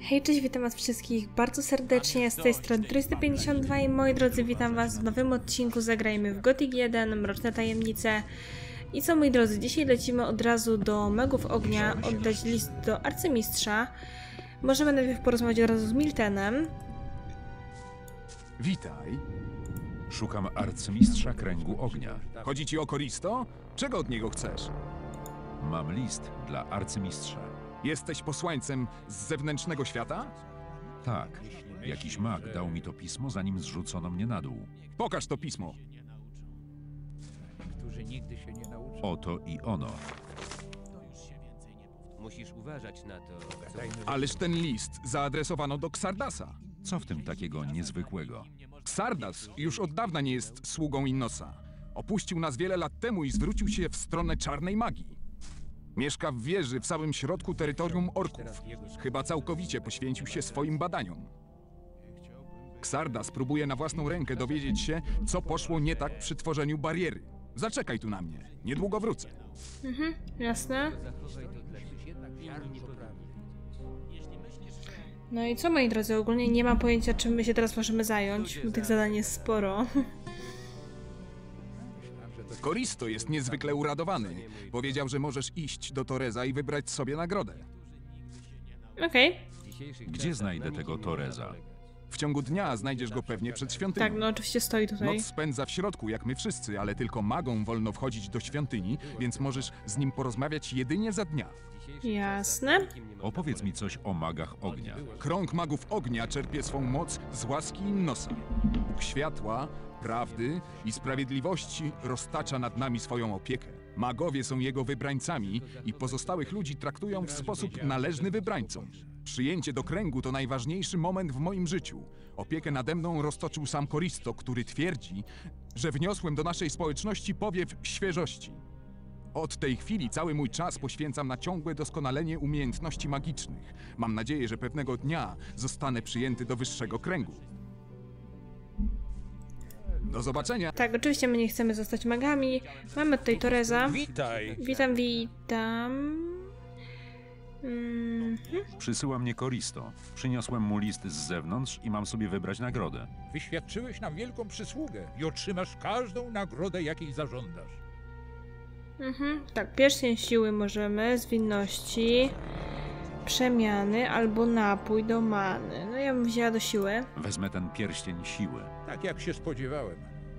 Hej, cześć, witam was wszystkich bardzo serdecznie, z tej strony 352 i moi drodzy, witam was w nowym odcinku Zagrajmy w Gothic 1, Mroczne Tajemnice. I co moi drodzy, dzisiaj lecimy od razu do Megów Ognia, oddać list do arcymistrza. Możemy najpierw porozmawiać od razu z Miltenem. Witaj. Szukam arcymistrza kręgu ognia. Chodzi ci o Koristo? Czego od niego chcesz? Mam list dla arcymistrza. Jesteś posłańcem z zewnętrznego świata? Tak, jakiś mag dał mi to pismo, zanim zrzucono mnie na dół. Pokaż to pismo. którzy nigdy się nie nauczą. Oto i ono. Musisz uważać na to, co Ależ ten list zaadresowano do Xardasa. Co w tym takiego niezwykłego? Xardas już od dawna nie jest sługą Innosa. Opuścił nas wiele lat temu i zwrócił się w stronę czarnej magii. Mieszka w wieży w samym środku terytorium orków. Chyba całkowicie poświęcił się swoim badaniom. Xardas próbuje na własną rękę dowiedzieć się, co poszło nie tak przy tworzeniu bariery. Zaczekaj tu na mnie. Niedługo wrócę. Jasne. No i co moi drodzy, ogólnie nie mam pojęcia czym my się teraz możemy zająć, bo tych zadań jest sporo. Koristo jest niezwykle uradowany. Powiedział, że możesz iść do Toreza i wybrać sobie nagrodę. Okej, Gdzie znajdę tego Toreza? W ciągu dnia znajdziesz go pewnie przed świątynią. tak, no oczywiście stoi tutaj. Noc spędza w środku, jak my wszyscy, ale tylko magom wolno wchodzić do świątyni, więc możesz z nim porozmawiać jedynie za dnia. Jasne. Opowiedz mi coś o magach ognia. Krąg magów ognia czerpie swą moc z łaski Innosa. Bóg światła, prawdy i sprawiedliwości roztacza nad nami swoją opiekę. Magowie są jego wybrańcami i pozostałych ludzi traktują w sposób należny wybrańcom. Przyjęcie do kręgu to najważniejszy moment w moim życiu. Opiekę nade mną roztoczył sam Koristo, który twierdzi, że wniosłem do naszej społeczności powiew świeżości. Od tej chwili cały mój czas poświęcam na ciągłe doskonalenie umiejętności magicznych. Mam nadzieję, że pewnego dnia zostanę przyjęty do wyższego kręgu. Do zobaczenia. Tak, oczywiście my nie chcemy zostać magami. Mamy tutaj Toreza. Witaj! Witam, witam. Mhm. Przysyła mnie Koristo. Przyniosłem mu list z zewnątrz i mam sobie wybrać nagrodę. Wyświadczyłeś nam wielką przysługę i otrzymasz każdą nagrodę, jakiej zażądasz. Mhm. Tak, pierścień siły możemy, zwinności, przemiany albo napój do many. No ja bym wzięła do siły. Wezmę ten pierścień siły. Tak jak się spodziewałem.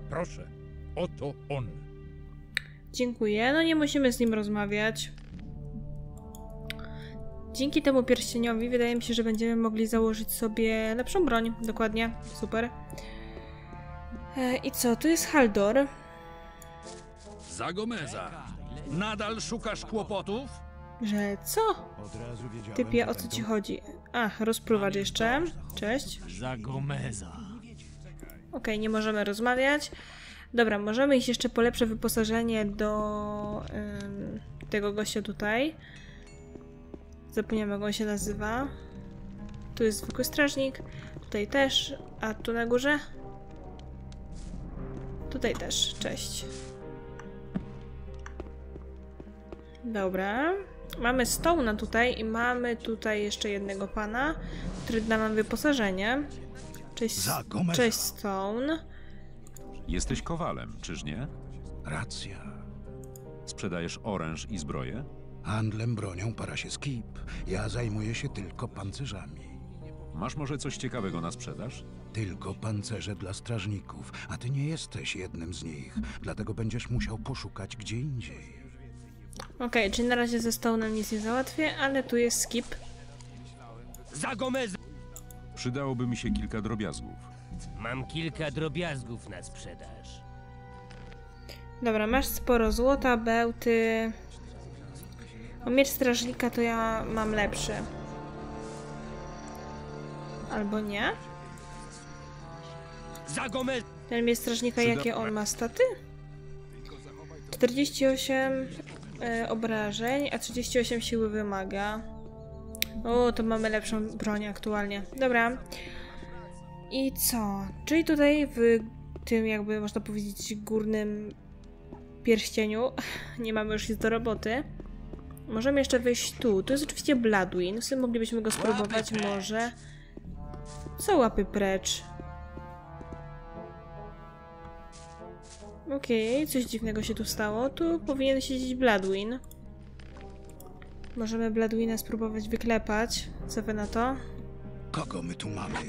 Proszę, oto on. Dziękuję. No nie musimy z nim rozmawiać. Dzięki temu pierścieniowi wydaje mi się, że będziemy mogli założyć sobie lepszą broń. Dokładnie. Super. E, I co? Tu jest Haldor. Zagomeza, nadal szukasz kłopotów? Że co? Typie, o co ci chodzi? Ach, rozpruwacz jeszcze. Cześć. Zagomeza. Okej, nie możemy rozmawiać. Dobra, możemy iść jeszcze po lepsze wyposażenie do ym, tego gościa tutaj. Zapomniałem, jak on się nazywa. Tu jest zwykły strażnik. Tutaj też. A tu na górze? Tutaj też. Cześć. Dobra. Mamy Stone'a tutaj i mamy tutaj jeszcze jednego pana, który da nam wyposażenie. Cześć, cześć Stone. Jesteś kowalem, czyż nie? Racja. Sprzedajesz oręż i zbroję? Handlem bronią para się skip. Ja zajmuję się tylko pancerzami. Masz może coś ciekawego na sprzedaż? Tylko pancerze dla strażników, a ty nie jesteś jednym z nich, dlatego będziesz musiał poszukać gdzie indziej. Okej, czyli na razie ze Stone'em nic nie załatwię, ale tu jest skip. Zagomeza! Przydałoby mi się kilka drobiazgów. Mam kilka drobiazgów na sprzedaż. Dobra, masz sporo złota, bełty. O miecz strażnika to ja mam lepszy. Albo nie? Ten miecz strażnika, jakie on ma staty? 48 e, obrażeń, a 38 siły wymaga. O, to mamy lepszą broń aktualnie. Dobra. I co? Czyli tutaj w tym jakby można powiedzieć górnym pierścieniu nie mamy już nic do roboty. Możemy jeszcze wejść tu. Tu jest oczywiście Bladwin. W sumie moglibyśmy go spróbować może. Co łapy precz? Okej, coś dziwnego się tu stało. Tu powinien siedzieć Bladwin. Możemy Bladwina spróbować wyklepać. Co wy na to? Kogo my tu mamy?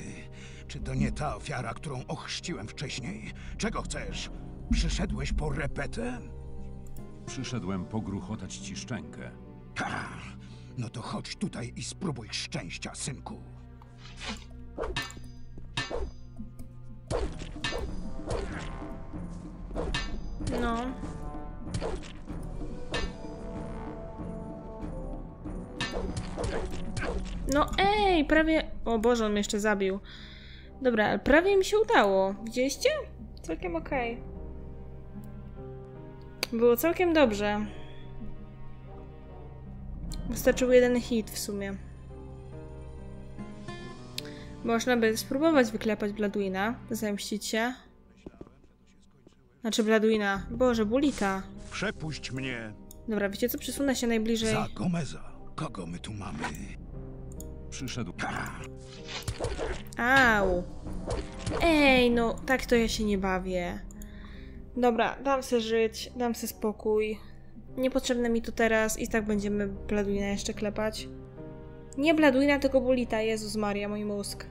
Czy to nie ta ofiara, którą ochrzciłem wcześniej? Czego chcesz? Przyszedłeś po repetę? Przyszedłem pogruchotać ci szczękę. Ha! No to chodź tutaj i spróbuj szczęścia, synku. No. No ej, prawie... O Boże, on mnie jeszcze zabił. Dobra, prawie mi się udało. Widzieliście? Całkiem okej. Było całkiem dobrze. Wystarczył jeden hit w sumie. Można by spróbować wyklepać Bladwina, zemścić się. Znaczy Bladwina. Boże, Bulita. Przepuść mnie Dobra, wiecie co? Przesunę się najbliżej. za Gomeza. Kogo my tu mamy? Przyszedł. Au! Ej, no, tak to ja się nie bawię. Dobra, dam se żyć, dam se spokój. Niepotrzebne mi tu teraz i tak będziemy Bladwina jeszcze klepać. Nie Bladwina, tylko Bulita. Jezus Maria, mój mózg.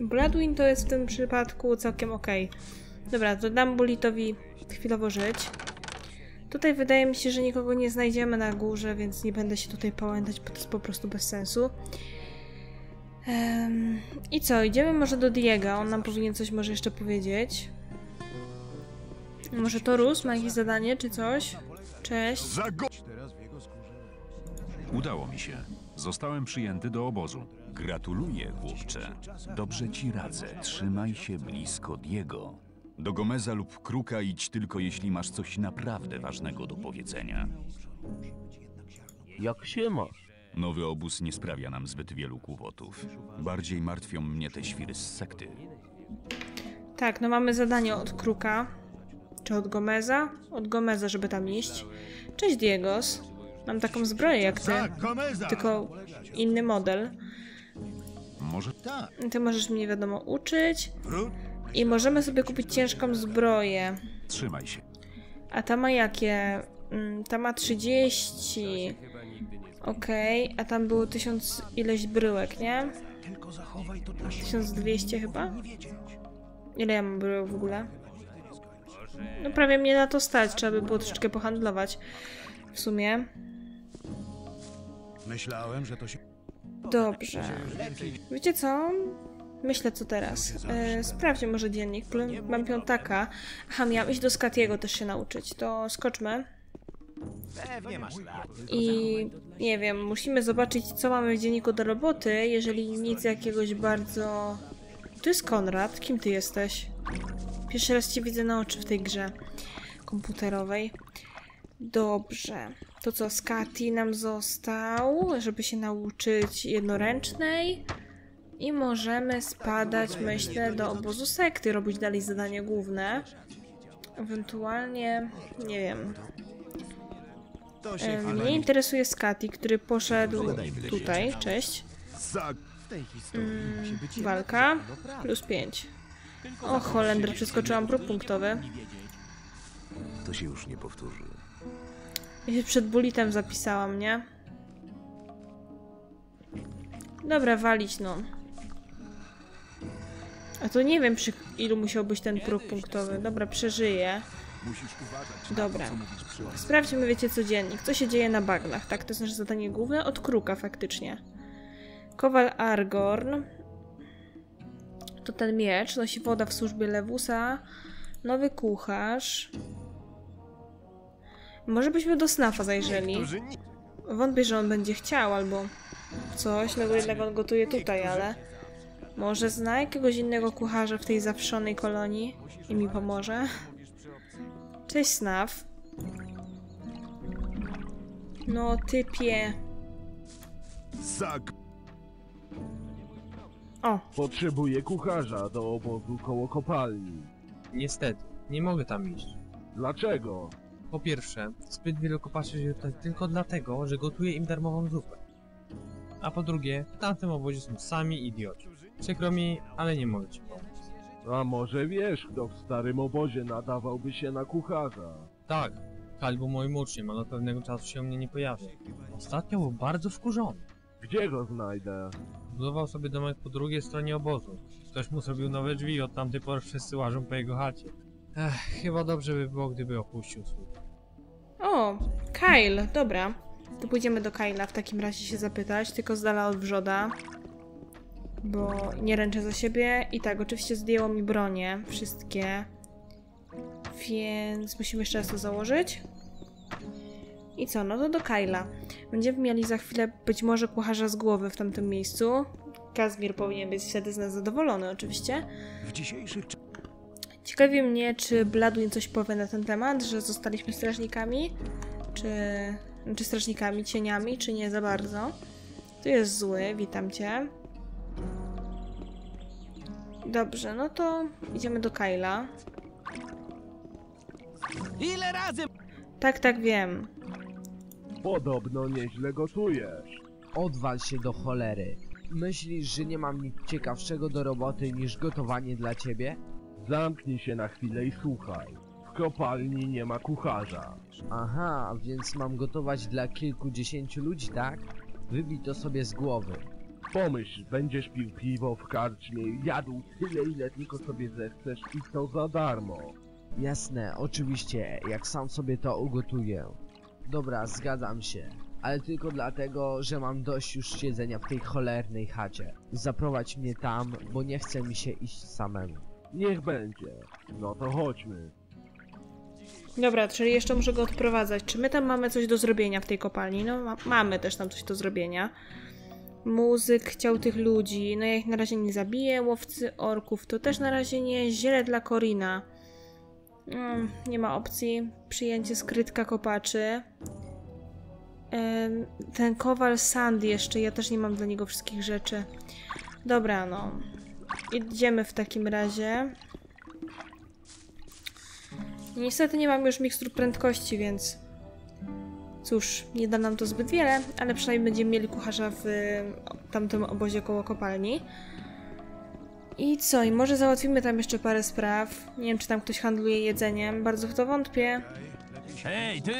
Bladwin to jest w tym przypadku całkiem okej. Dobra, to dam Bulitowi chwilowo żyć. Tutaj wydaje mi się, że nikogo nie znajdziemy na górze, więc nie będę się tutaj pałętać, bo to jest po prostu bez sensu. Em, I co, idziemy może do Diego, on nam powinien coś może jeszcze powiedzieć. Może Torus ma jakieś zadanie czy coś? Cześć. Udało mi się. Zostałem przyjęty do obozu. Gratuluję, chłopcze. Dobrze ci radzę. Trzymaj się blisko Diego. Do Gomeza lub Kruka idź tylko jeśli masz coś naprawdę ważnego do powiedzenia. Jak się masz? Nowy obóz nie sprawia nam zbyt wielu kłopotów. Bardziej martwią mnie te świry z sekty. Tak, no mamy zadanie od Kruka. Czy od Gomeza? Od Gomeza, żeby tam iść. Cześć Diegos. Mam taką zbroję jak ty. Tylko inny model. Może Ty możesz mnie wiadomo uczyć. I możemy sobie kupić ciężką zbroję. trzymaj się. A ta ma jakie? Mm, Ta ma 30. Okej, a tam było 1000 ileś bryłek, nie? Tylko zachowaj to dla siebie. 1200 chyba? Ile ja mam bryłek w ogóle? No prawie mnie na to stać, trzeba by było troszeczkę pohandlować. W sumie. Myślałem, że to się... Dobrze. Wiecie co? Myślę co teraz. E, sprawdźmy może dziennik. Mam piątaka. Aha, miałam iść do Skatiego też się nauczyć. To skoczmy. I nie wiem, musimy zobaczyć co mamy w dzienniku do roboty, jeżeli nic jakiegoś bardzo... Tu jest Konrad. Kim ty jesteś? Pierwszy raz cię widzę na oczy w tej grze komputerowej. Dobrze. To co, Skati nam został, żeby się nauczyć jednoręcznej. I możemy spadać, myślę, do obozu sekty, robić dalej zadanie główne. Ewentualnie, nie wiem. E, Mnie interesuje Skati, który poszedł tutaj. Cześć. Mm, walka. Plus 5. O, Holender, przeskoczyłam próg punktowy. To się już nie powtórzy. Ja się przed bulitem zapisałam, nie? Dobra, walić no. A to nie wiem przy ilu musiał być ten próg punktowy. Dobra, przeżyję. Dobra. Sprawdźmy, wiecie, codziennik. Co się dzieje na bagnach, tak? To jest nasze zadanie główne od kruka faktycznie. Kowal Argorn. To ten miecz. Nosi woda w służbie Lewusa. Nowy kucharz. Może byśmy do Snafa zajrzeli. Wątpię, że on będzie chciał albo coś, no bo jednak on gotuje tutaj, ale może zna jakiegoś innego kucharza w tej zawszonej kolonii i mi pomoże. Cześć Snaf. No typie. O, Potrzebuję kucharza do obozu koło kopalni. Niestety, nie mogę tam iść. Dlaczego? Po pierwsze, zbyt wielu kopaczy żyje tutaj tylko dlatego, że gotuje im darmową zupę. A po drugie, w tamtym obozie są sami idioci. Przykro mi, ale nie mogę ci pomóc. A może wiesz, kto w starym obozie nadawałby się na kucharza? Tak, Kal był moim uczniem, ale od pewnego czasu się u mnie nie pojawia. Ostatnio był bardzo wkurzony. Gdzie go znajdę? Budował sobie domek po drugiej stronie obozu. Ktoś mu zrobił nowe drzwi i od tamtej pory wszyscy łażą po jego chacie. Ech, chyba dobrze by było, gdyby opuścił swój. O, Kyle, dobra. To pójdziemy do Kyla w takim razie się zapytać, tylko z dala od wrzoda. Bo nie ręczę za siebie. I tak, oczywiście zdjęło mi bronie, wszystkie. Więc musimy jeszcze raz to założyć. I co, no to do Kyla. Będziemy mieli za chwilę być może kucharza z głowy w tamtym miejscu. Kazmir powinien być wtedy z nas zadowolony, oczywiście. W dzisiejszych Ciekawi mnie, czy Bladwin coś powie na ten temat, że zostaliśmy strażnikami, czy, czy strażnikami, cieniami, czy nie za bardzo. Tu jest zły, witam cię. Dobrze, no to idziemy do Kyla. Ile razy Tak, tak, wiem. Podobno nieźle gotujesz. Odwal się do cholery. Myślisz, że nie mam nic ciekawszego do roboty niż gotowanie dla ciebie? Zamknij się na chwilę i słuchaj. W kopalni nie ma kucharza. Aha, więc mam gotować dla kilkudziesięciu ludzi, tak? Wybij to sobie z głowy. Pomyśl, będziesz pił piwo w karczmie, jadł tyle, ile tylko sobie zechcesz i to za darmo. Jasne, oczywiście, jak sam sobie to ugotuję. Dobra, zgadzam się. Ale tylko dlatego, że mam dość już siedzenia w tej cholernej chacie. Zaprowadź mnie tam, bo nie chce mi się iść samemu. Niech będzie. No to chodźmy. Dobra, czyli jeszcze muszę go odprowadzać. Czy my tam mamy coś do zrobienia w tej kopalni? No, ma mamy też tam coś do zrobienia. Muzyk chciał tych ludzi. No ja ich na razie nie zabiję. Łowcy orków to też na razie nie. Ziele dla Korina. Mm, nie ma opcji. Przyjęcie skrytka kopaczy. Ten kowal Sandy jeszcze. Ja też nie mam dla niego wszystkich rzeczy. Dobra, no. Idziemy w takim razie. Niestety nie mam już mikstur prędkości, więc cóż, nie da nam to zbyt wiele, ale przynajmniej będziemy mieli kucharza w tamtym obozie koło kopalni. I co, i może załatwimy tam jeszcze parę spraw. Nie wiem, czy tam ktoś handluje jedzeniem, bardzo w to wątpię. Hej, ty!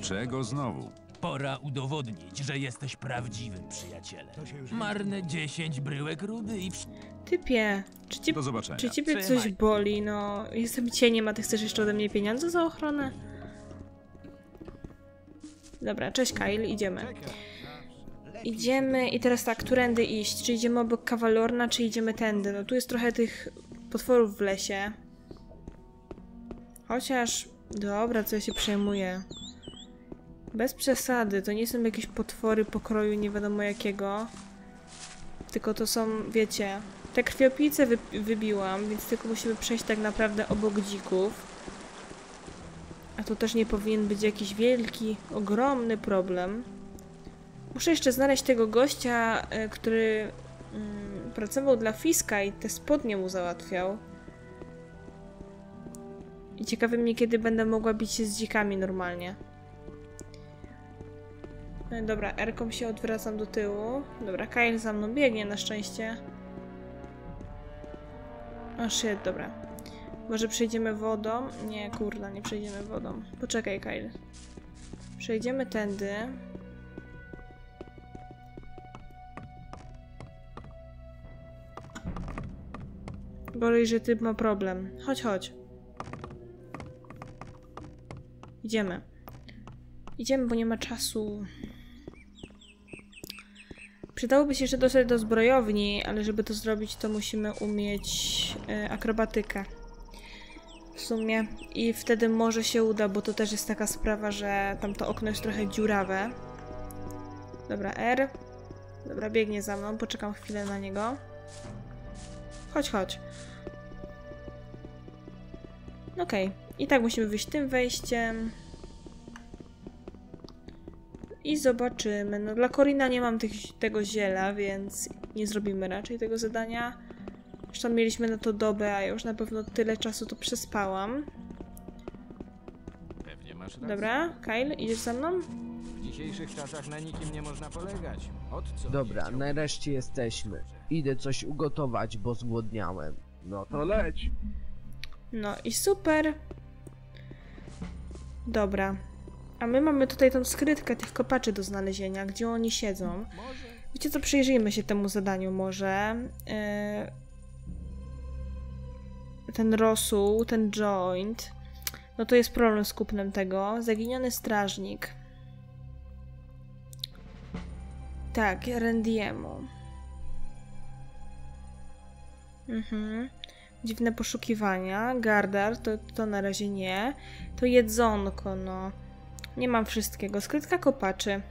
Czego znowu? Pora udowodnić, że jesteś prawdziwym przyjacielem. Marne 10 bryłek rudy i... wsz- Typie, czy, ci, Do zobaczenia. czy ciebie Trzymaj. coś boli? No, jestem cieniem, a ty chcesz jeszcze ode mnie pieniądze za ochronę? Dobra, cześć Kyle, idziemy. Idziemy i teraz tak, którędy iść? Czy idziemy obok kawalorna, czy idziemy tędy? No tu jest trochę tych potworów w lesie. Chociaż, dobra, co ja się przejmuję. Bez przesady, to nie są jakieś potwory pokroju nie wiadomo jakiego. Tylko to są, wiecie, te krwiopijce wy wybiłam, więc tylko musimy przejść tak naprawdę obok dzików. A to też nie powinien być jakiś wielki, ogromny problem. Muszę jeszcze znaleźć tego gościa, e, który mm, pracował dla Fiska i te spodnie mu załatwiał. I ciekawe mnie, kiedy będę mogła bić się z dzikami normalnie. E, Dobra, Erką się odwracam do tyłu. Dobra, Kyle za mną biegnie na szczęście. O shit, dobra. Może przejdziemy wodą? Nie, kurna, nie przejdziemy wodą. Poczekaj, Kyle. Przejdziemy tędy. Gorzej, że typ ma problem. Chodź, chodź. Idziemy. Idziemy, bo nie ma czasu. Przydałoby się jeszcze dotrzeć do zbrojowni, ale żeby to zrobić, to musimy umieć e, akrobatykę. W sumie. I wtedy może się uda, bo to też jest taka sprawa, że tam to okno jest trochę dziurawe. Dobra, R. Dobra, biegnie za mną. Poczekam chwilę na niego. Chodź, chodź. Okej. I tak musimy wyjść tym wejściem. I zobaczymy. No dla Korina nie mam tych, tego ziela, więc nie zrobimy raczej tego zadania. Zresztą mieliśmy na to dobę, a ja już na pewno tyle czasu to przespałam. Dobra, Kyle, idziesz ze mną? W dzisiejszych czasach na nikim nie można polegać. Od co? Dobra, nareszcie jesteśmy. Idę coś ugotować, bo zgłodniałem. No to leć. No i super. Dobra. A my mamy tutaj tą skrytkę tych kopaczy do znalezienia, gdzie oni siedzą. Wiecie co, przyjrzyjmy się temu zadaniu może. Yy... Ten rosół, ten joint. No to jest problem z kupnem tego. Zaginiony strażnik. Tak, Rendiemu. Mhm. Dziwne poszukiwania. Gardar, to, to na razie nie. To jedzonko, no. Nie mam wszystkiego. Skrytka kopaczy.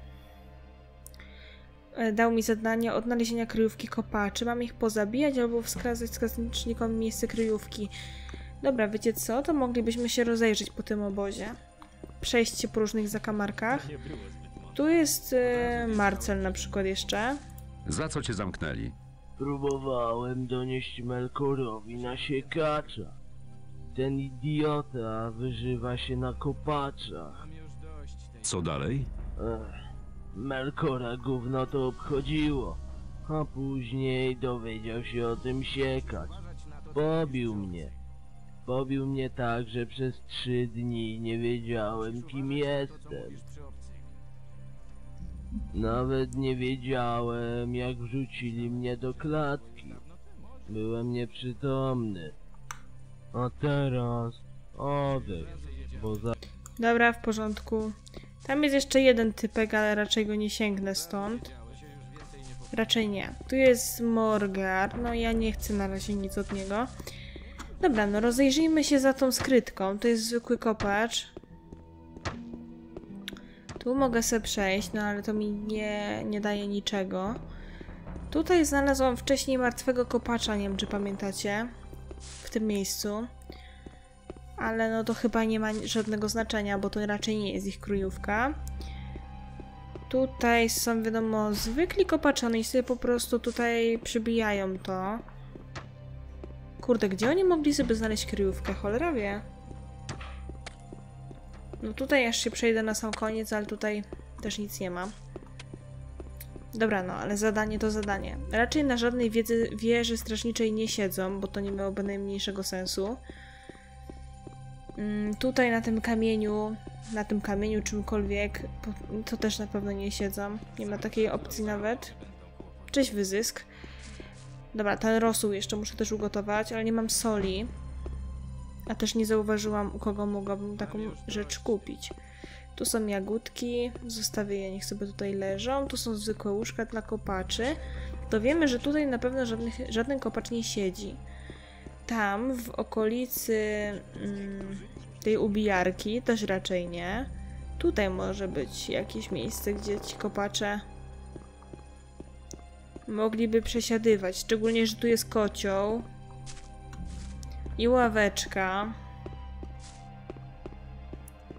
E, Dał mi zadanie odnalezienia kryjówki kopaczy. Mam ich pozabijać albo wskazać wskaźnicznikom miejsce kryjówki. Dobra, wiecie co? To moglibyśmy się rozejrzeć po tym obozie. Przejść się po różnych zakamarkach. Tu jest e, Marcel na przykład jeszcze. Za co cię zamknęli? Próbowałem donieść Melkorowi na siekacza. Ten idiota wyżywa się na kopaczach. Co dalej? Ech, Melkora gówno to obchodziło. A później dowiedział się o tym siekacz. Pobił mnie. Pobił mnie tak, że przez trzy dni nie wiedziałem kim jestem. Nawet nie wiedziałem jak wrzucili mnie do klatki. Byłem nieprzytomny. A teraz odejdź, bo za... Dobra, w porządku. Tam jest jeszcze jeden typek, ale raczej go nie sięgnę stąd. Raczej nie. Tu jest Morgar. No ja nie chcę na razie nic od niego. Dobra, no rozejrzyjmy się za tą skrytką. To jest zwykły kopacz. Tu mogę sobie przejść, no ale to mi nie, nie daje niczego. Tutaj znalazłam wcześniej martwego kopacza, nie wiem czy pamiętacie. W tym miejscu. Ale no to chyba nie ma żadnego znaczenia, bo to raczej nie jest ich kryjówka. Tutaj są wiadomo zwykli kopacze, oni sobie po prostu tutaj przybijają to. Kurde, gdzie oni mogli sobie znaleźć kryjówkę? Cholera wie. No tutaj aż się przejdę na sam koniec, ale tutaj też nic nie ma. Dobra, no, ale zadanie to zadanie. Raczej na żadnej wiedzy, wieży strażniczej nie siedzą, bo to nie miałoby najmniejszego sensu. Mm, tutaj na tym kamieniu, na tym kamieniu czymkolwiek, to też na pewno nie siedzą. Nie ma takiej opcji nawet. Cześć wyzysk. Dobra, ten rosół jeszcze muszę też ugotować, ale nie mam soli. A też nie zauważyłam, u kogo mogłabym taką rzecz kupić. Tu są jagódki, zostawię je, niech sobie tutaj leżą. Tu są zwykłe łóżka dla kopaczy. To wiemy, że tutaj na pewno żadnych, żaden kopacz nie siedzi. Tam, w okolicy mm, tej ubijarki, też raczej nie. Tutaj może być jakieś miejsce, gdzie ci kopacze mogliby przesiadywać. Szczególnie, że tu jest kocioł i ławeczka.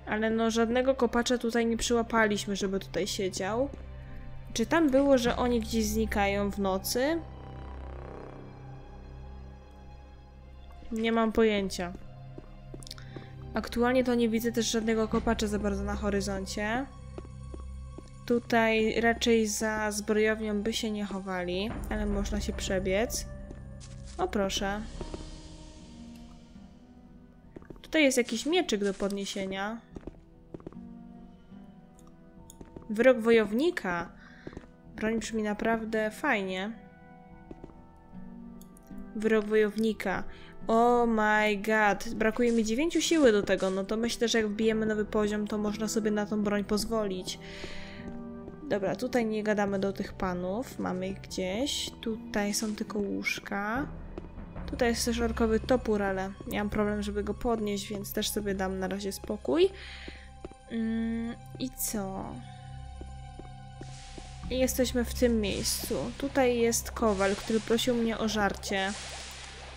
Ale no żadnego kopacza tutaj nie przyłapaliśmy, żeby tutaj siedział. Czy tam było, że oni gdzieś znikają w nocy? Nie mam pojęcia. Aktualnie to nie widzę też żadnego kopacza za bardzo na horyzoncie. Tutaj raczej za zbrojownią by się nie chowali, ale można się przebiec. O proszę. Tutaj jest jakiś mieczyk do podniesienia. Wyrok wojownika. Broń brzmi naprawdę fajnie. Wyrok wojownika. Oh my god, brakuje mi 9 siły do tego, no to myślę, że jak wbijemy nowy poziom, to można sobie na tą broń pozwolić. Dobra, tutaj nie gadamy do tych panów, mamy ich gdzieś. Tutaj są tylko łóżka. Tutaj jest też orkowy topór, ale ja mam problem, żeby go podnieść, więc też sobie dam na razie spokój. Mm, I co? Jesteśmy w tym miejscu. Tutaj jest kowal, który prosił mnie o żarcie.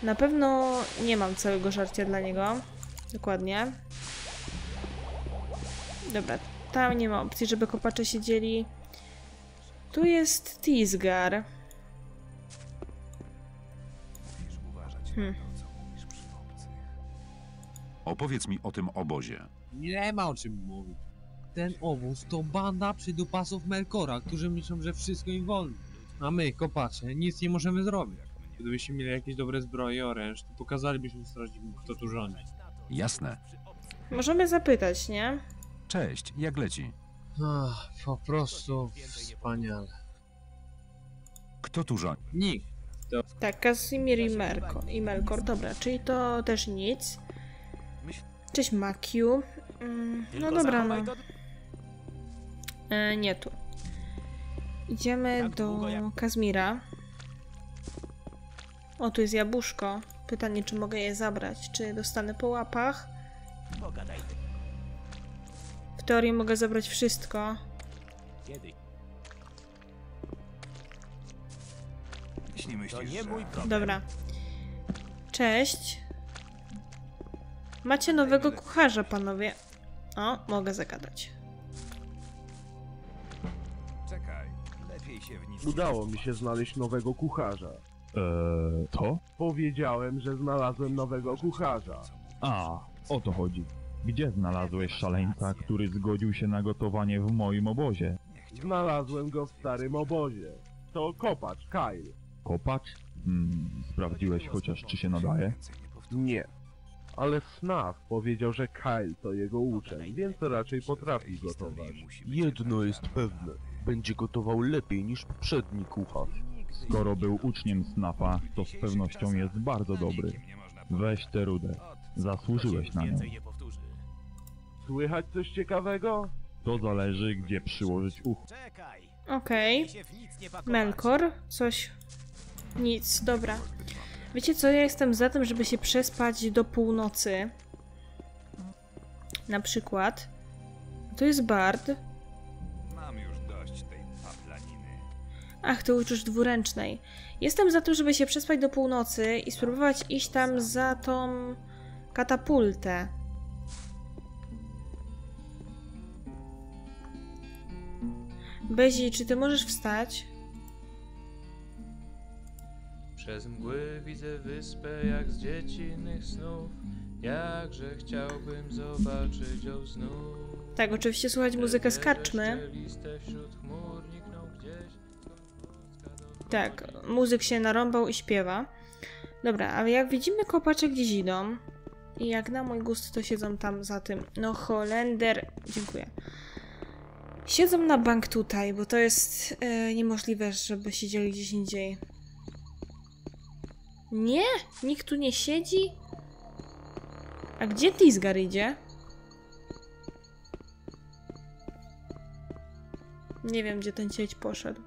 Na pewno nie mam całego żarcia dla niego. Dokładnie. Dobra, tam nie ma opcji, żeby kopacze siedzieli. Tu jest Tisgar. Hmm. Opowiedz mi o tym obozie. Nie ma o czym mówić. Ten obóz to banda przydupasów Melkora, którzy myślą, że wszystko im wolno. A my, kopacze, nic nie możemy zrobić. Gdybyśmy mieli jakieś dobre zbroje oręż, to pokazalibyśmy strażnikom, kto tu rządzi. Jasne. Możemy zapytać, nie? Cześć, jak leci? Ach, po prostu wspaniale. Kto tu rządzi? Nikt. Tak, Casimir i, Merko, i Melkor. Dobra, czyli to też nic. Cześć Makiu. Mm, no dobra, no. E, nie tu. Idziemy do Kazmira. O, tu jest jabłuszko. Pytanie, czy mogę je zabrać? Czy dostanę po łapach? W teorii mogę zabrać wszystko. Jeśli myślisz, że... Dobra. Cześć. Macie nowego kucharza, panowie. O, mogę zagadać. Czekaj, lepiej się w nic... Udało mi się znaleźć nowego kucharza. Eee, to? Powiedziałem, że znalazłem nowego kucharza. A, o to chodzi. Gdzie znalazłeś szaleńca, który zgodził się na gotowanie w moim obozie? Znalazłem go w starym obozie. To kopacz, Kyle. Kopacz? Hmm, sprawdziłeś chociaż, czy się nadaje? Nie. Ale Snaf powiedział, że Kyle to jego uczeń, więc raczej potrafi gotować. Jedno jest pewne. Będzie gotował lepiej niż poprzedni kucharz. Skoro był uczniem Snafa, to z pewnością jest bardzo dobry. Weź tę rudę. Zasłużyłeś na nią. Słychać coś ciekawego? To zależy, gdzie przyłożyć ucho. Okej. Melkor? Coś... Nic, dobra. Wiecie co, ja jestem za tym, żeby się przespać do północy. Na przykład. To jest Bard. Mam już dość tej paplaniny. Ach, ty uczysz dwuręcznej. Jestem za tym, żeby się przespać do północy i spróbować iść tam za tą katapultę. Bezi, czy ty możesz wstać? Przez mgły widzę wyspę jak z dziecinnych snów. Jakże chciałbym zobaczyć ją znów. Tak, oczywiście słuchać muzykę z karczmy. Tak, muzyk się narąbał i śpiewa. Dobra, ale jak widzimy, kopacze gdzieś idą. I jak na mój gust, to siedzą tam za tym. No, Holender. Dziękuję. Siedzą na bank tutaj, bo to jest e, niemożliwe, żeby siedzieli gdzieś indziej. Nie? Nikt tu nie siedzi? A gdzie Tisgar idzie? Nie wiem, gdzie ten cieć poszedł.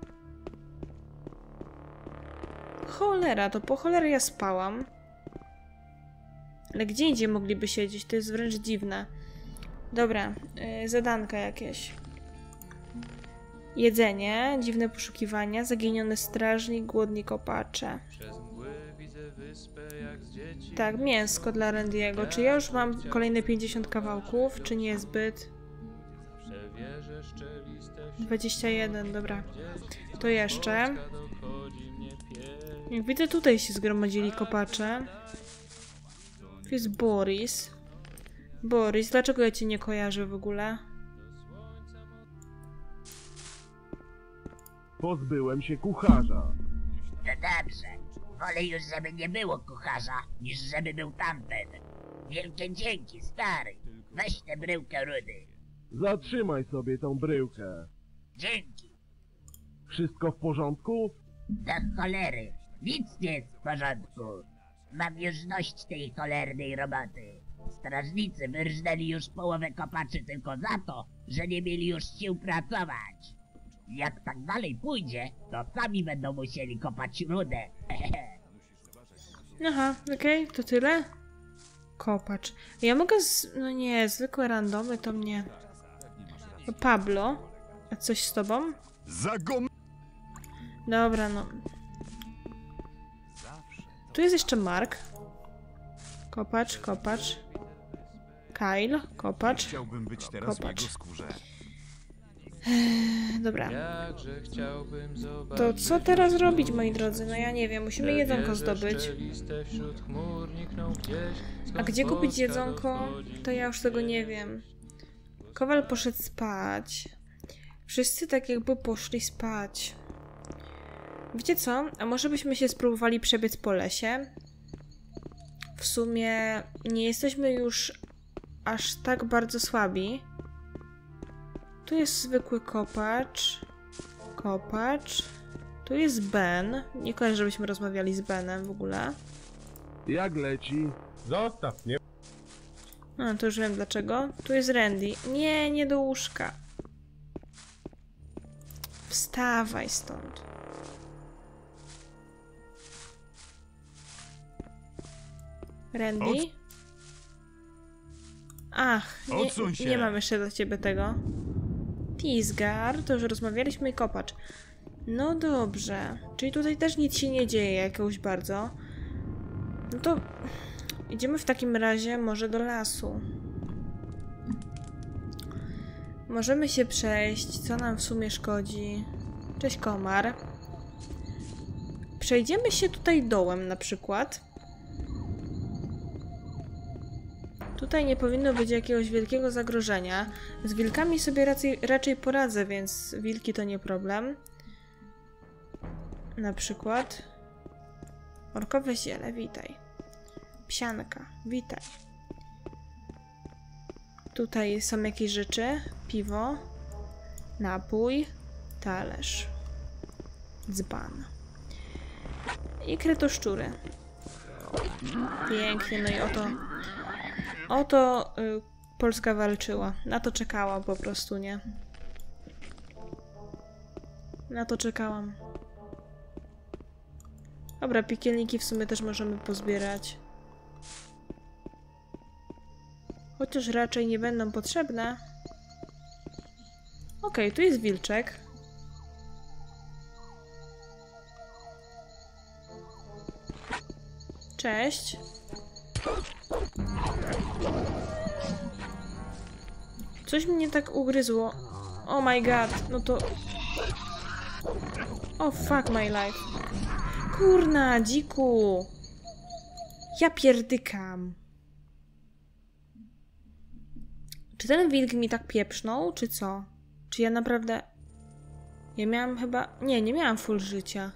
Cholera, to po cholerę ja spałam. Ale gdzie indziej mogliby siedzieć? To jest wręcz dziwne. Dobra, yy, zadanka jakieś. Jedzenie, dziwne poszukiwania, zaginiony strażnik, głodni kopacze. Przez Tak, mięsko dla Randiego. Czy ja już mam kolejne 50 kawałków, czy nie zbyt? Przewierzę szczeliste wśród 21, dobra. To jeszcze. Jak widzę, tutaj się zgromadzili kopacze. Tu jest Boris. Boris, dlaczego ja cię nie kojarzę w ogóle? Pozbyłem się kucharza. To dobrze. Wolę już, żeby nie było kucharza, niż żeby był tamten. Wielkie dzięki, stary. Weź tę bryłkę rudy. Zatrzymaj sobie tą bryłkę. Dzięki. Wszystko w porządku? Do cholery. Nic nie jest w porządku. Mam już dość tej cholernej roboty. Strażnicy wyrżnęli już połowę kopaczy tylko za to, że nie mieli już sił pracować. Jak tak dalej pójdzie, to sami będą musieli kopać rudę. Aha, okej, to tyle? Kopacz. Ja mogę z... No nie, zwykłe randomy to mnie... Pablo, a coś z tobą? Zagom... Dobra, no. Tu jest jeszcze Mark. Kopacz, kopacz. Kyle, kopacz. Chciałbym być teraz w Kopacz. jego skórze. Eee, Dobra. To co teraz robić, moi drodzy? No ja nie wiem, musimy jedzonko zdobyć. A gdzie kupić jedzonko? To ja już tego nie wiem. Kowal poszedł spać. Wszyscy tak jakby poszli spać. Wiecie co? A może byśmy się spróbowali przebiec po lesie? W sumie nie jesteśmy już aż tak bardzo słabi. Tu jest zwykły kopacz. Kopacz. Tu jest Ben. Nie kojarzę, żebyśmy rozmawiali z Benem w ogóle. Jak leci? Zostaw mnie. No, to już wiem dlaczego. Tu jest Randy. Nie, nie do łóżka. Wstawaj stąd. Randy? Ach, nie, nie mam jeszcze do ciebie tego. Tisgar, to już rozmawialiśmy i kopacz. No dobrze. Czyli tutaj też nic się nie dzieje jakoś bardzo. No to idziemy w takim razie może do lasu. Możemy się przejść, co nam w sumie szkodzi. Cześć komar. Przejdziemy się tutaj dołem na przykład. Tutaj nie powinno być jakiegoś wielkiego zagrożenia. Z wilkami sobie raczej, raczej poradzę, więc wilki to nie problem. Na przykład orkowe ziele, witaj. Psianka, witaj. Tutaj są jakieś rzeczy. Piwo, napój, talerz, dzban. I kretoszczury. Pięknie, no i oto Oto y, Polska walczyła. Na to czekałam po prostu, nie? Na to czekałam. Dobra, piekielniki w sumie też możemy pozbierać. Chociaż raczej nie będą potrzebne. Okej, tu jest wilczek. Cześć. Coś mnie tak ugryzło. Oh my god, no to... Oh fuck my life. Kurna, dziku. Ja pierdykam. Czy ten wilk mi tak pieprznął, czy co? Czy ja naprawdę... Ja miałam chyba... Nie, nie miałam full życia.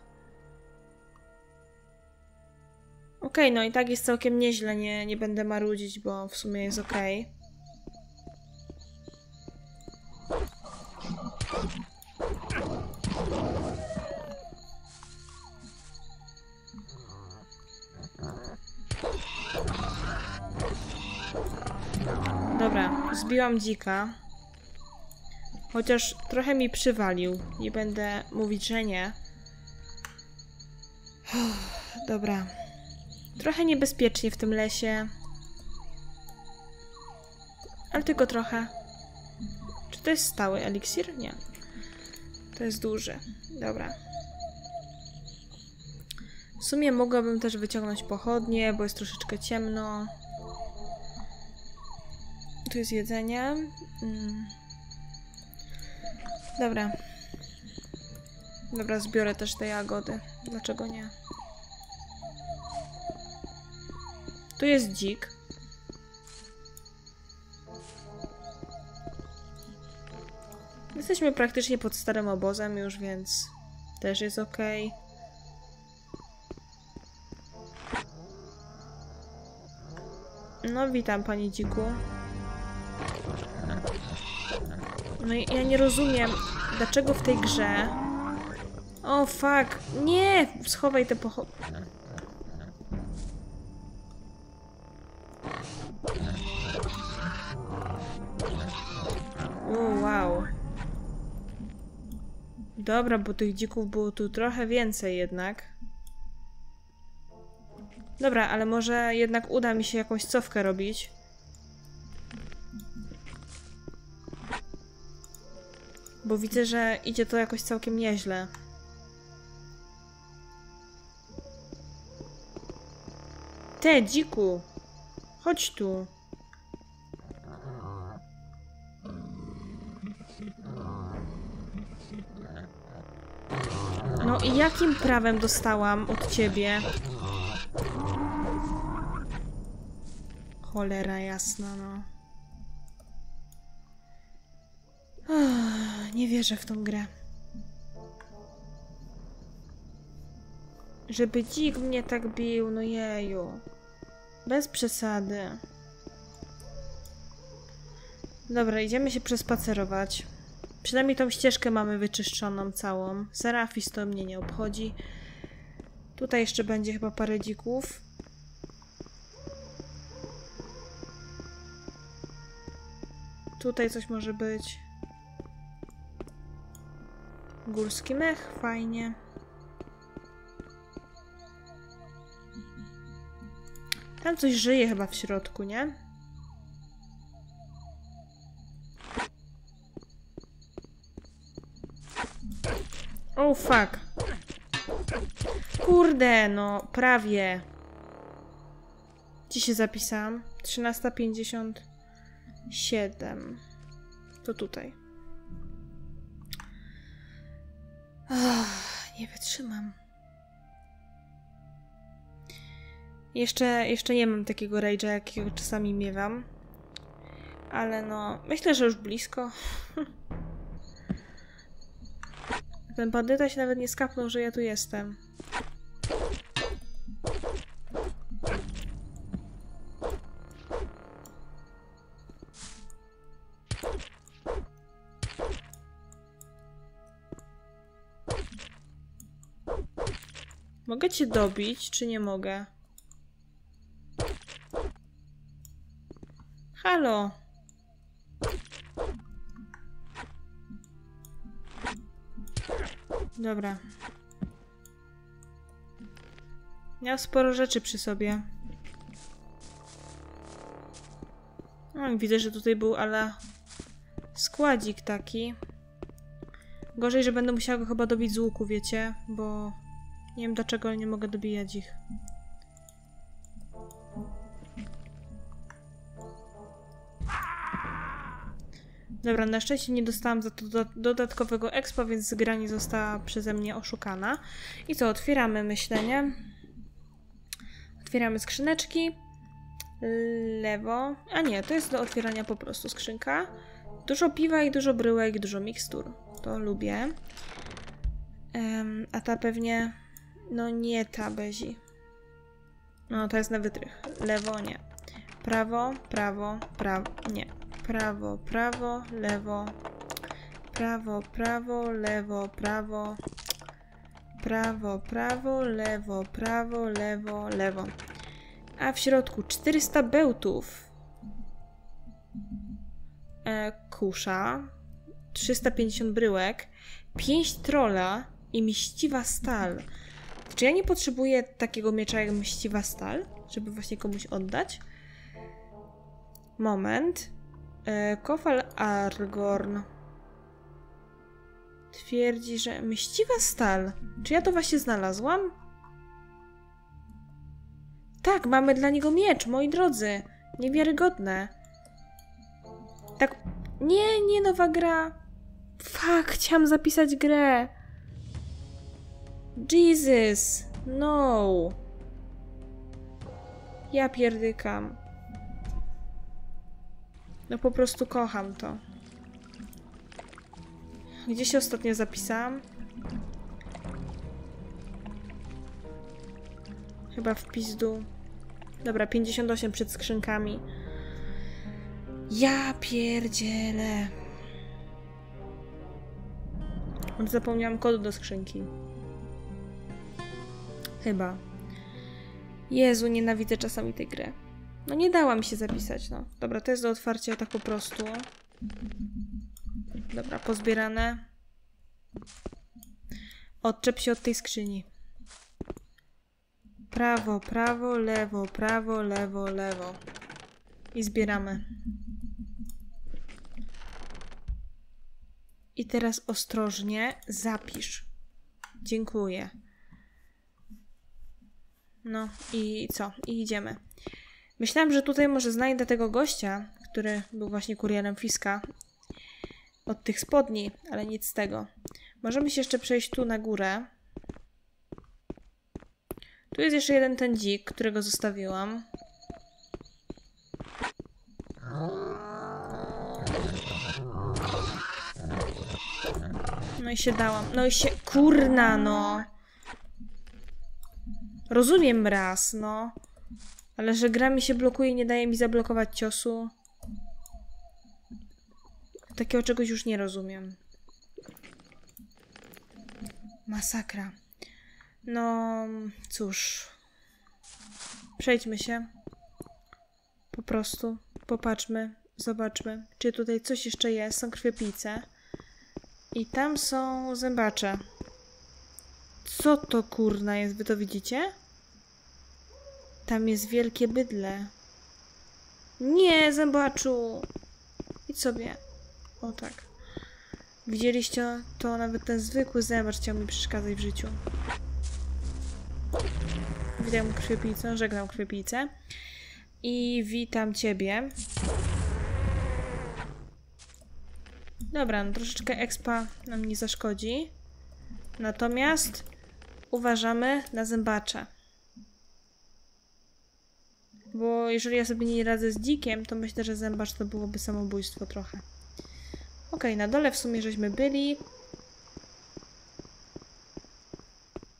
Okej, no i tak jest całkiem nieźle, nie, nie będę marudzić, bo w sumie jest okej. Dobra, zbiłam dzika. Chociaż trochę mi przywalił. Nie będę mówić, że nie. Dobra. Trochę niebezpiecznie w tym lesie. Ale tylko trochę. Czy to jest stały eliksir? Nie. To jest duży. Dobra. W sumie mogłabym też wyciągnąć pochodnie, bo jest troszeczkę ciemno. Tu jest jedzenie. Mm. Dobra. Dobra, zbiorę też te jagody. Dlaczego nie? Tu jest dzik. Jesteśmy praktycznie pod starym obozem już, więc też jest ok. No, witam, pani dziku. No ja nie rozumiem, dlaczego w tej grze... O, fuck! Nie! Schowaj te pocho... Dobra, bo tych dzików było tu trochę więcej jednak. Dobra, ale może jednak uda mi się jakąś cofkę robić. Bo widzę, że idzie to jakoś całkiem nieźle. Te, dziku! Chodź tu. No i jakim prawem dostałam od ciebie? Cholera jasna, no. Nie wierzę w tą grę. Żeby dzik mnie tak bił, no jeju. Bez przesady. Dobra, idziemy się przespacerować. Przynajmniej tą ścieżkę mamy wyczyszczoną całą. Serafis to mnie nie obchodzi. Tutaj jeszcze będzie chyba parę dzików. Tutaj coś może być. Górski mech, fajnie. Tam coś żyje chyba w środku, nie? Oh fuck. Kurde, no, prawie. Gdzie się zapisałam? 13.57. To tutaj. Ach, nie wytrzymam. Jeszcze, jeszcze nie mam takiego rage'a, jakiego czasami miewam. Ale no, myślę, że już blisko. Ten bandyta się nawet nie skapnął, że ja tu jestem. Mogę cię dobić, czy nie mogę? Halo! Dobra. Miał sporo rzeczy przy sobie. No, widzę, że tutaj był ala składzik taki. Gorzej, że będę musiała go chyba dobić z łuku, wiecie? Bo nie wiem dlaczego, nie mogę dobijać ich. Dobra, na szczęście nie dostałam za to do dodatkowego expo, więc gra nie została przeze mnie oszukana. I co, otwieramy myślenie. Otwieramy skrzyneczki. Lewo. A nie, to jest do otwierania po prostu skrzynka. Dużo piwa i dużo bryłek, dużo mikstur. To lubię. Um, a ta pewnie... No nie ta bezi. No to jest na wytrych. Lewo, nie. Prawo, prawo, prawo, nie prawo, prawo, lewo, prawo, prawo, lewo, prawo, prawo, prawo, lewo, prawo, lewo, lewo. A w środku 400 bełtów. E, kusza, 350 bryłek, 5 trola i mściwa stal. Czy ja nie potrzebuję takiego miecza jak mściwa stal, żeby właśnie komuś oddać? Moment. E, Kowal Argorn twierdzi, że mściwa stal. Czy ja to właśnie znalazłam? Tak, mamy dla niego miecz, moi drodzy. Niewiarygodne. Tak. Nie, nie nowa gra. Fuck, chciałam zapisać grę. Jesus. No. Ja pierdykam. No po prostu kocham to. Gdzie się ostatnio zapisałam? Chyba w pizdu. Dobra, 58 przed skrzynkami. Ja pierdzielę. Zapomniałam kodu do skrzynki. Chyba. Jezu, nienawidzę czasami tej gry. No nie dała mi się zapisać, no. Dobra, to jest do otwarcia tak po prostu. Dobra, pozbierane. Odczep się od tej skrzyni. Prawo, prawo, lewo, prawo, lewo, lewo. I zbieramy. I teraz ostrożnie zapisz. Dziękuję. No i co? I idziemy. Myślałam, że tutaj może znajdę tego gościa, który był właśnie kurierem Fiska od tych spodni, ale nic z tego. Możemy się jeszcze przejść tu na górę. Tu jest jeszcze jeden ten dzik, którego zostawiłam. i się dałam. No i się... Kurna, no. Rozumiem raz, no. Ale że gra mi się blokuje nie daje mi zablokować ciosu. Takiego czegoś już nie rozumiem. Masakra. No, cóż. Przejdźmy się. Po prostu. Popatrzmy. Zobaczmy, czy tutaj coś jeszcze jest. Są krwiopijce. I tam są zębacze. Co to kurna jest? Wy to widzicie? Tam jest wielkie bydle. Nie, zębaczu! Idź sobie. O tak. Widzieliście to? Nawet ten zwykły zębacz chciał mi przeszkadzać w życiu. Witam krwiopijcę, żegnam krwiopijcę. I witam ciebie. Dobra, no troszeczkę expa nam nie zaszkodzi. Natomiast uważamy na zębacze. Bo jeżeli ja sobie nie radzę z dzikiem, to myślę, że zębacz to byłoby samobójstwo trochę. Ok, na dole w sumie żeśmy byli.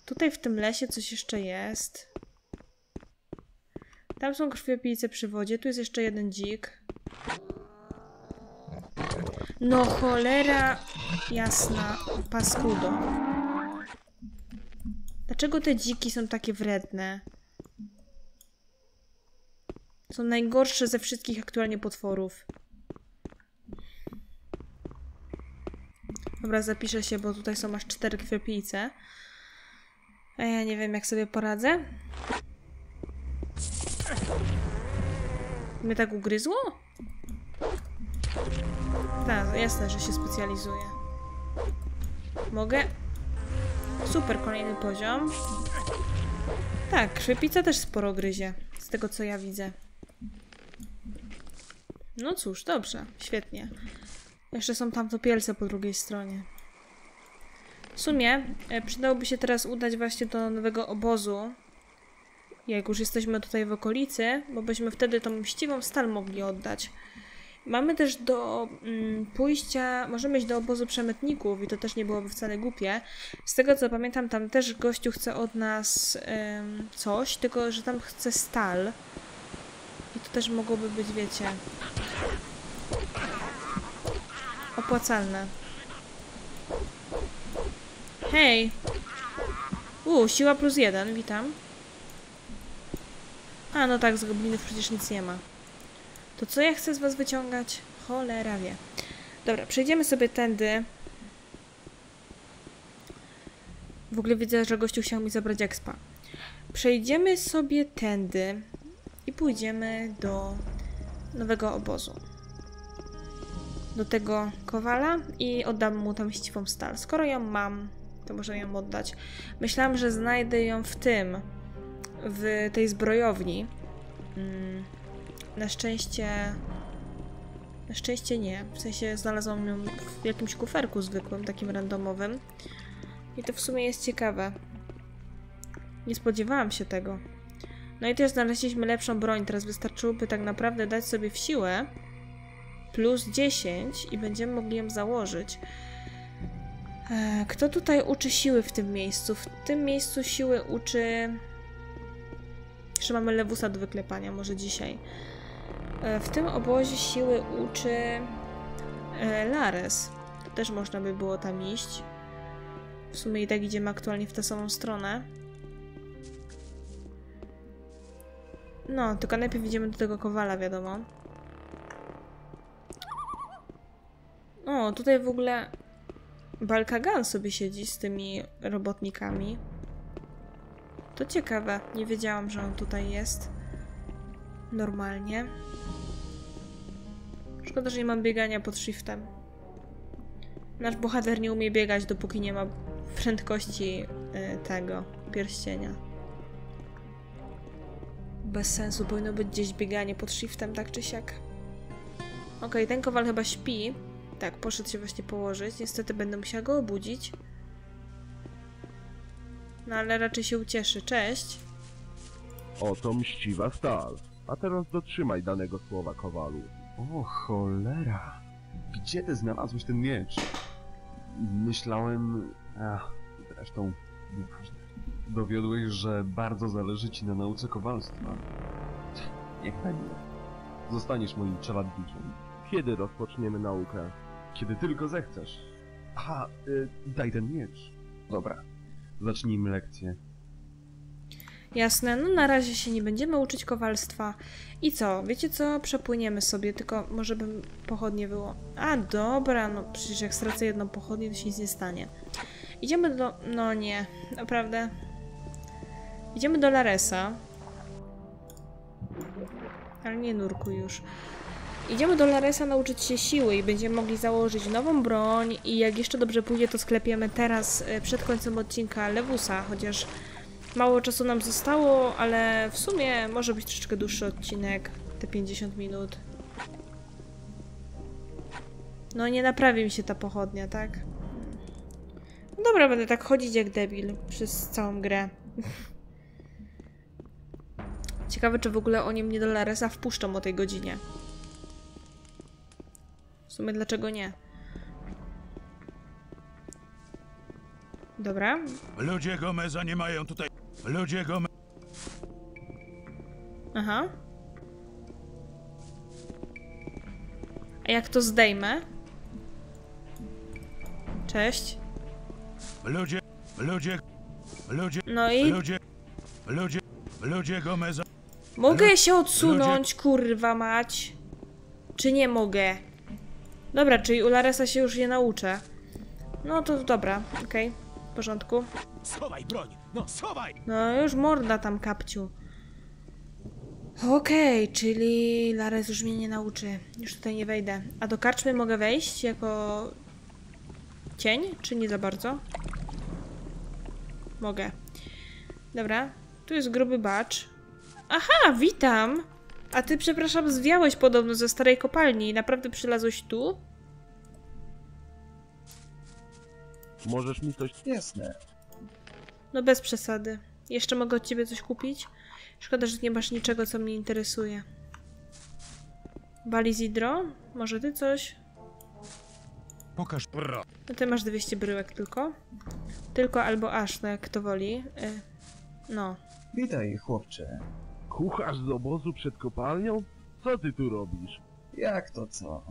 Tutaj w tym lesie coś jeszcze jest. Tam są krwiopijce przy wodzie. Tu jest jeszcze jeden dzik. No cholera jasna, paskudo. Dlaczego te dziki są takie wredne? Są najgorsze ze wszystkich aktualnie potworów. Dobra, zapiszę się, bo tutaj są aż cztery krwiopijce. A ja nie wiem, jak sobie poradzę. Mnie tak ugryzło? Tak, jasne, że się specjalizuje. Mogę? Super, kolejny poziom. Tak, krwiopijca też sporo gryzie. Z tego, co ja widzę. No cóż, dobrze. Świetnie. Jeszcze są tam topielce po drugiej stronie. W sumie e, przydałoby się teraz udać właśnie do nowego obozu. Jak już jesteśmy tutaj w okolicy, bo byśmy wtedy tą mściwą stal mogli oddać. Mamy też do mm, pójścia, możemy iść do obozu przemytników i to też nie byłoby wcale głupie. Z tego co pamiętam, tam też gościu chce od nas ym, coś, tylko że tam chce stal. To też mogłoby być, wiecie, opłacalne. Hej! U, siła plus jeden, witam. A, no tak, z goblinów przecież nic nie ma. To co ja chcę z was wyciągać? Cholera wie. Dobra, przejdziemy sobie tędy. W ogóle widzę, że gościu chciał mi zabrać expa. Przejdziemy sobie tędy i pójdziemy do nowego obozu. Do tego kowala i oddam mu tam ściwą stal. Skoro ją mam, to może ją oddać. Myślałam, że znajdę ją w tym, w tej zbrojowni. Mm, na szczęście... Na szczęście nie. W sensie znalazłam ją w jakimś kuferku zwykłym, takim randomowym. I to w sumie jest ciekawe. Nie spodziewałam się tego. No i też znaleźliśmy lepszą broń. Teraz wystarczyłoby tak naprawdę dać sobie w siłę plus 10 i będziemy mogli ją założyć. E, kto tutaj uczy siły w tym miejscu? W tym miejscu siły uczy... Jeszcze mamy lewusa do wyklepania, może dzisiaj. E, w tym obozie siły uczy e, Lares. To też można by było tam iść. W sumie i tak idziemy aktualnie w tę samą stronę. No, tylko najpierw idziemy do tego kowala, wiadomo. O, tutaj w ogóle Balkagan sobie siedzi z tymi robotnikami. To ciekawe. Nie wiedziałam, że on tutaj jest. Normalnie. Szkoda, że nie mam biegania pod shiftem. Nasz bohater nie umie biegać, dopóki nie ma prędkości y, tego pierścienia. Bez sensu, powinno być gdzieś bieganie pod shiftem, tak czy siak. Okej, okay, ten kowal chyba śpi. Tak, poszedł się właśnie położyć. Niestety będę musiała go obudzić. No ale raczej się ucieszy. Cześć. Oto mściwa stal. A teraz dotrzymaj danego słowa, kowalu. O cholera. Gdzie ty znalazłeś ten miecz? myślałem... Ach, zresztą... nieważne. Dowiodłeś, że bardzo zależy ci na nauce kowalstwa. Niech będzie. Zostaniesz moim czeladniczym. Kiedy rozpoczniemy naukę? Kiedy tylko zechcesz. Aha, y, daj ten miecz. Dobra. Zacznijmy lekcję. Jasne, no na razie się nie będziemy uczyć kowalstwa. I co, wiecie co? Przepłyniemy sobie, tylko może bym pochodnie było. A, dobra, no przecież jak stracę jedną pochodnię, to się nic nie stanie. Idziemy do... no nie, naprawdę. Idziemy do Laresa. Ale nie nurku już. Idziemy do Laresa nauczyć się siły i będziemy mogli założyć nową broń i jak jeszcze dobrze pójdzie, to sklepiemy teraz e, przed końcem odcinka Lewusa, chociaż mało czasu nam zostało, ale w sumie może być troszeczkę dłuższy odcinek, te 50 minut. No nie naprawi mi się ta pochodnia, tak? Dobra, będę tak chodzić jak debil przez całą grę. Ciekawe, czy w ogóle oni mnie do Laresa wpuszczą o tej godzinie. W sumie dlaczego nie? Dobra. Ludzie Gomeza nie mają tutaj... Ludzie Gomeza... Aha. A jak to zdejmę? Cześć. Ludzie... Ludzie... Ludzie... No i- Ludzie... Ludzie... Ludzie Gomeza... Mogę się odsunąć, kurwa mać. Czy nie mogę? Dobra, czyli u Laresa się już nie nauczę. No to dobra, okej. W porządku. Schowaj broń! No, schowaj! No już morda tam kapciu. Okej, czyli Lares już mnie nie nauczy. Już tutaj nie wejdę. A do karczmy mogę wejść jako cień, czy nie za bardzo? Mogę. Dobra, tu jest gruby bacz. Aha, witam! A ty, przepraszam, zwiałeś podobno ze starej kopalni. Naprawdę przylazłeś tu? Możesz mi coś... Jasne. No bez przesady. Jeszcze mogę od ciebie coś kupić? Szkoda, że nie masz niczego, co mnie interesuje. Balizidro? Może ty coś? Pokaż bro. No ty masz 200 bryłek tylko. Tylko albo aż, no jak kto woli. Y, no. Witaj, chłopcze. Kucharz z obozu przed kopalnią? Co ty tu robisz? Jak to co?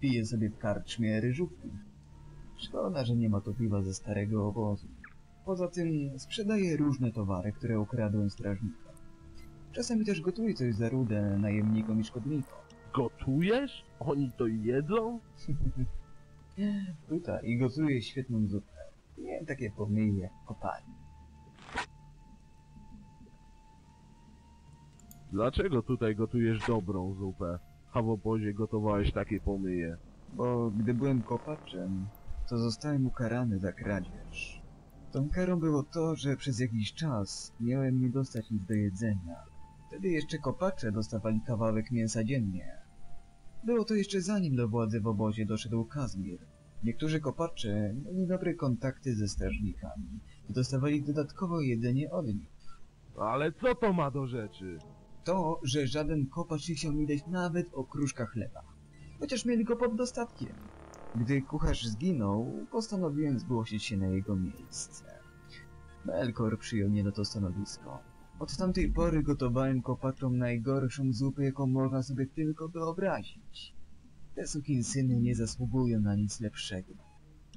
Piję sobie w karczmie ryżówki. Szkoda, że nie ma tu piwa ze starego obozu. Poza tym sprzedaję różne towary, które ukradłem strażnikom. Czasami też gotuję coś za rudę najemnikom i szkodnikom. Gotujesz? Oni to jedzą? Tutaj i gotuję świetną zupę. Nie takie pomyje kopalni. Dlaczego tutaj gotujesz dobrą zupę, a w obozie gotowałeś takie pomyje? Bo gdy byłem kopaczem, to zostałem ukarany za kradzież. Tą karą było to, że przez jakiś czas miałem nie dostać nic do jedzenia. Wtedy jeszcze kopacze dostawali kawałek mięsa dziennie. Było to jeszcze zanim do władzy w obozie doszedł Kazmir. Niektórzy kopacze mieli dobre kontakty ze strażnikami i dostawali dodatkowo jedzenie od nich. Ale co to ma do rzeczy? To, że żaden kopacz nie chciał mi dać nawet okruszka chleba. Chociaż mieli go pod dostatkiem. Gdy kucharz zginął, postanowiłem zgłosić się na jego miejsce. Melkor przyjął mnie na to stanowisko. Od tamtej pory gotowałem kopaczom najgorszą zupę, jaką można sobie tylko wyobrazić. Te sukinsyny nie zasługują na nic lepszego.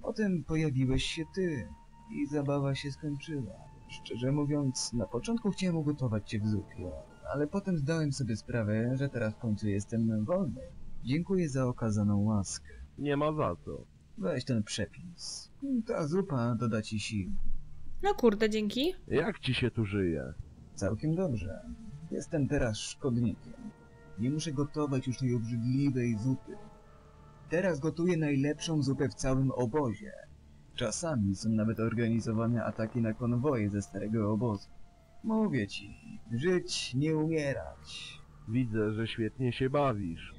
Potem pojawiłeś się ty i zabawa się skończyła. Szczerze mówiąc, na początku chciałem ugotować cię w zupie, ale potem zdałem sobie sprawę, że teraz w końcu jestem wolny. Dziękuję za okazaną łaskę. Nie ma za co. Weź ten przepis. Ta zupa doda ci sił. No kurde, dzięki. Jak ci się tu żyje? Całkiem dobrze. Jestem teraz szkodnikiem. Nie muszę gotować już tej obrzydliwej zupy. Teraz gotuję najlepszą zupę w całym obozie. Czasami są nawet organizowane ataki na konwoje ze starego obozu. Mówię ci, żyć, nie umierać. Widzę, że świetnie się bawisz.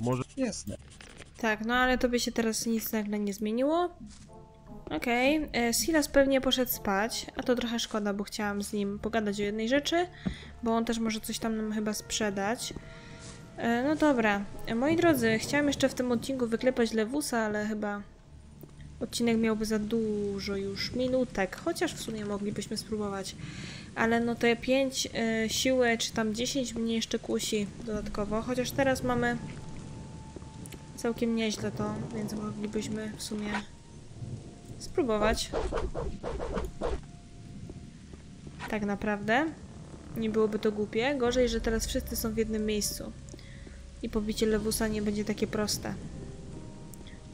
Może... Jasne. Tak, no ale to by się teraz nic nagle nie zmieniło. Okej, okay. Silas pewnie poszedł spać, a to trochę szkoda, bo chciałam z nim pogadać o jednej rzeczy, bo on też może coś tam nam chyba sprzedać. E, No dobra, E, moi drodzy, chciałam jeszcze w tym odcinku wyklepać Lewusa, ale chyba Odcinek miałby za dużo już minutek, chociaż w sumie moglibyśmy spróbować. Ale no te 5 y, siły, czy tam 10 mnie jeszcze kusi dodatkowo, chociaż teraz mamy całkiem nieźle to, więc moglibyśmy w sumie spróbować. Tak naprawdę. Nie byłoby to głupie. Gorzej, że teraz wszyscy są w jednym miejscu. I pobicie lewusa nie będzie takie proste.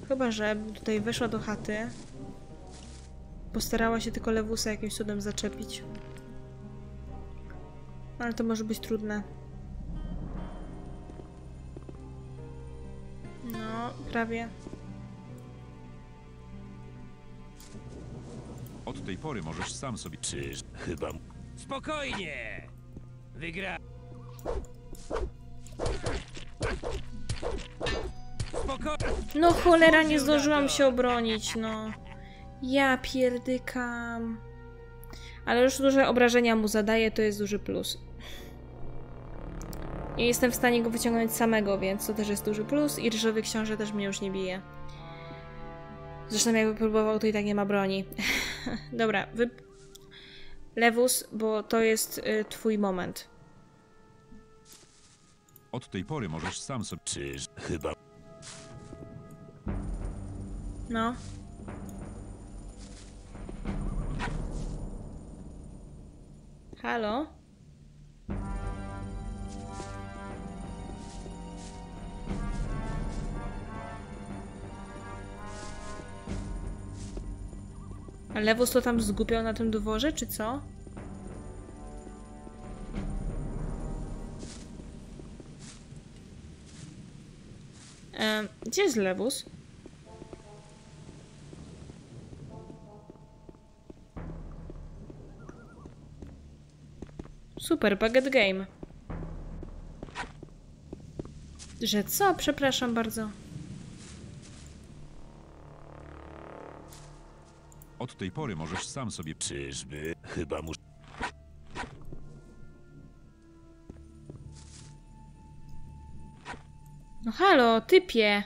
Chyba, że tutaj weszła do chaty. Postarała się tylko lewusa jakimś cudem zaczepić. Ale to może być trudne. No, prawie. Od tej pory możesz sam sobie... Czyż chyba... Spokojnie! Wygra... No cholera, nie zdążyłam się obronić, no. Ja pierdykam. Ale już duże obrażenia mu zadaję, to jest duży plus. I jestem w stanie go wyciągnąć samego, więc to też jest duży plus. I ryżowy książę też mnie już nie bije. Zresztą jakby próbował, to i tak nie ma broni. Dobra, wy... Lewus, bo to jest y, twój moment. Od tej pory możesz sam sobie... Czyż chyba... No. Halo? A Lewus to tam zgubiał na tym dworze, czy co? Em, gdzie jest Lewus? Super, Baget Game. Że co? Przepraszam bardzo. Od tej pory możesz sam sobie... Czyżby chyba mu... No halo, typie.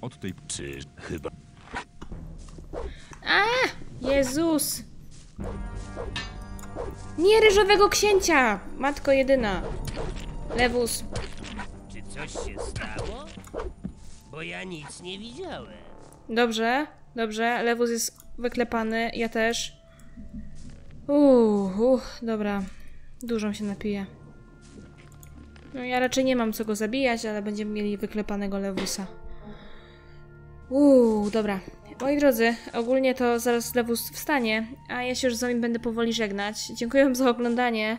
Od tej... Czyż chyba... A! Jezus! Nie ryżowego księcia! Matko jedyna. Lewus. Czy coś się stało? Bo ja nic nie widziałem. Dobrze, dobrze. Lewus jest wyklepany, ja też. Uuu, uh, dobra. Dużo się napije. No ja raczej nie mam co go zabijać, ale będziemy mieli wyklepanego Lewusa. Uuu, dobra. Moi drodzy, ogólnie to zaraz Lewus wstanie, a ja się już z wami będę powoli żegnać. Dziękuję wam za oglądanie.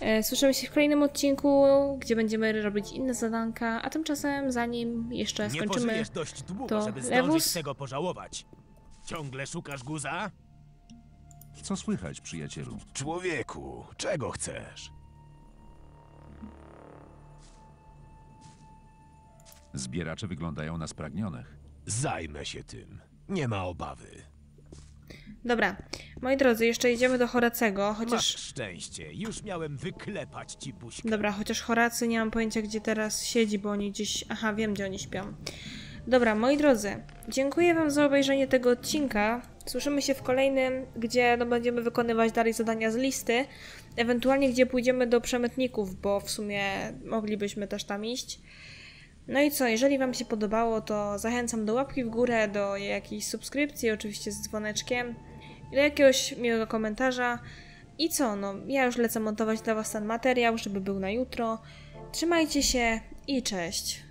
E, Słyszymy się w kolejnym odcinku, gdzie będziemy robić inne zadanka, a tymczasem zanim jeszcze Nie skończymy, dość długo, to żeby Lewus... tego pożałować. Ciągle szukasz guza? Co słychać, przyjacielu? Człowieku, czego chcesz? Zbieracze wyglądają na spragnionych. Zajmę się tym. Nie ma obawy. Dobra, moi drodzy, jeszcze idziemy do Horacego, Masz chociaż... szczęście, już miałem wyklepać ci buźkę. Dobra, chociaż Horacy nie mam pojęcia, gdzie teraz siedzi, bo oni gdzieś... Aha, wiem, gdzie oni śpią. Dobra, moi drodzy, dziękuję wam za obejrzenie tego odcinka. Słyszymy się w kolejnym, gdzie no, będziemy wykonywać dalej zadania z listy. Ewentualnie, gdzie pójdziemy do przemytników, bo w sumie moglibyśmy też tam iść. No i co, jeżeli Wam się podobało, to zachęcam do łapki w górę, do jakiejś subskrypcji, oczywiście z dzwoneczkiem, do jakiegoś miłego komentarza. I co, no, ja już lecę montować dla Was ten materiał, żeby był na jutro. Trzymajcie się i cześć.